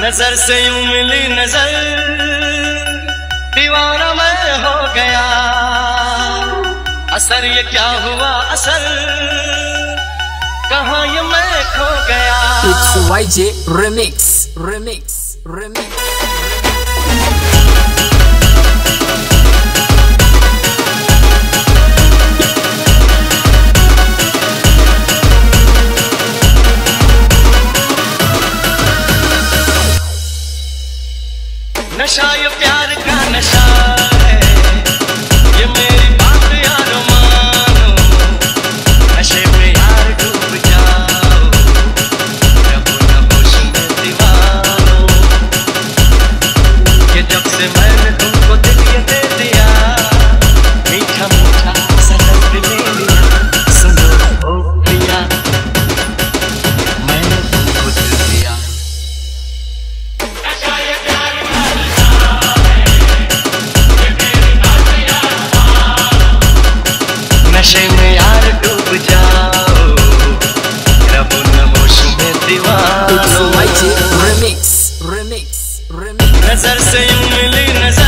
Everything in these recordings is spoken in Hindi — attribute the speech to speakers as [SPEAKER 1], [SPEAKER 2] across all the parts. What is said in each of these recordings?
[SPEAKER 1] नज़र से यूँ मिली नज़र। दीवाना मैं हो गया। असर ये क्या हुआ असर? कहा ये मैं खो गया?
[SPEAKER 2] It's Y J remix remix remix
[SPEAKER 1] नशा ये प्यार का नशा। नज़र से यूँ मिली नज़र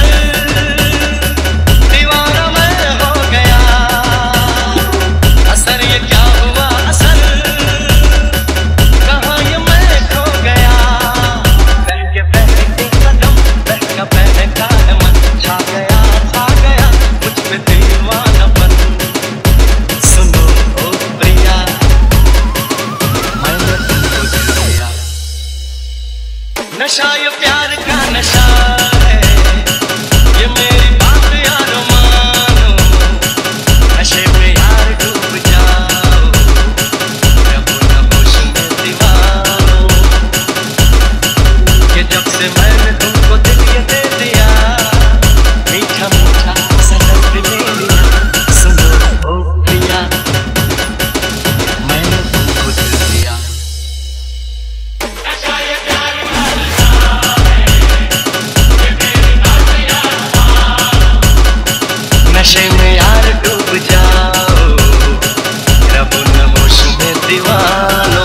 [SPEAKER 1] नशा ये प्यार का नशा। नशे में यार डूब जाओ रब नमोश में दीवानो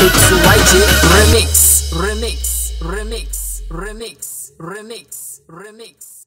[SPEAKER 2] It's YG Remix, Remix, Remix, Remix, Remix, Remix.